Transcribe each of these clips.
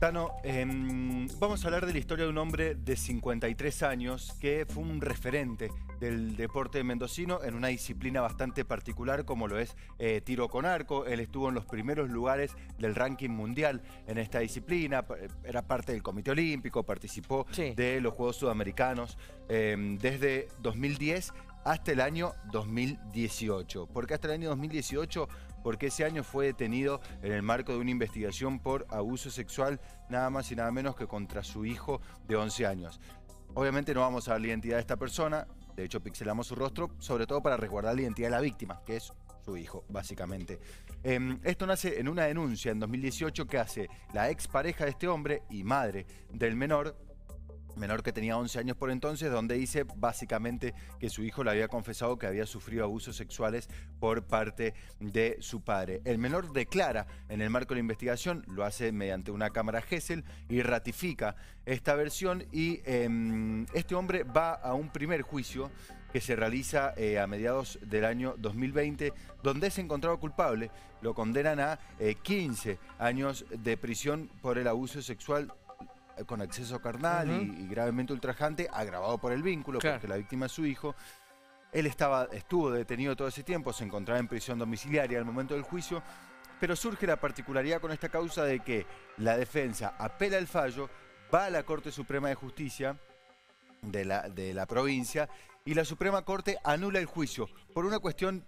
Tano, em, vamos a hablar de la historia de un hombre de 53 años que fue un referente del deporte mendocino en una disciplina bastante particular como lo es eh, tiro con arco. Él estuvo en los primeros lugares del ranking mundial en esta disciplina, era parte del Comité Olímpico, participó de los Juegos Sudamericanos em, desde 2010 hasta el año 2018. ¿Por qué hasta el año 2018? Porque ese año fue detenido en el marco de una investigación por abuso sexual nada más y nada menos que contra su hijo de 11 años. Obviamente no vamos a ver la identidad de esta persona, de hecho pixelamos su rostro, sobre todo para resguardar la identidad de la víctima, que es su hijo, básicamente. Em, esto nace en una denuncia en 2018 que hace la expareja de este hombre y madre del menor, menor que tenía 11 años por entonces, donde dice básicamente que su hijo le había confesado que había sufrido abusos sexuales por parte de su padre. El menor declara en el marco de la investigación, lo hace mediante una cámara Gesell y ratifica esta versión y em, este hombre va a un primer juicio que se realiza eh, a mediados del año 2020, donde es encontrado culpable. Lo condenan a 15 eh, años de prisión por el abuso sexual con acceso carnal y, gravemente ultrajante, agravado por el vínculo, porque la víctima es su hijo. Él estaba, estuvo detenido todo ese tiempo, se encontraba en prisión domiciliaria al momento del juicio, pero surge la particularidad con esta causa de que la defensa apela el fallo, va a la Corte Suprema de Justicia de la, de la provincia y la Suprema Corte anula el juicio por una cuestión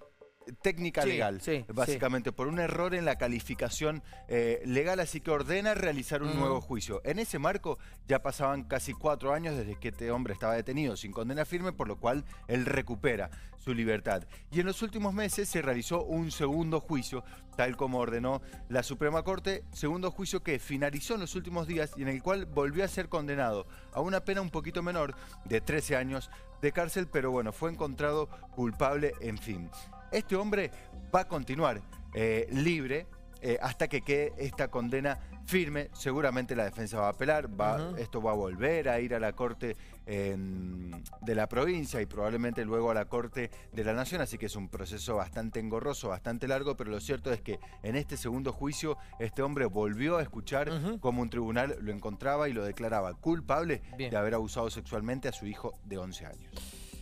técnica legal, básicamente, por un error en la calificación eh, legal, así que ordena realizar un nuevo juicio. En ese marco ya pasaban casi cuatro años desde que este hombre estaba detenido sin condena firme, por lo cual él recupera su libertad. Y en los últimos meses se realizó un segundo juicio, tal como ordenó la Suprema Corte, segundo juicio que finalizó en los últimos días y en el cual volvió a ser condenado a una pena un poquito menor de 13 años de cárcel, pero bueno, fue encontrado culpable, en fin. Este hombre va a continuar eh, libre eh, hasta que quede esta condena firme. Seguramente la defensa va a apelar, va, esto va a volver a ir a la Corte de la provincia y probablemente luego a la Corte de la Nación, así que es un proceso bastante engorroso, bastante largo, pero lo cierto es que en este segundo juicio este hombre volvió a escuchar cómo un tribunal lo encontraba y lo declaraba culpable de haber abusado sexualmente a su hijo de 11 años.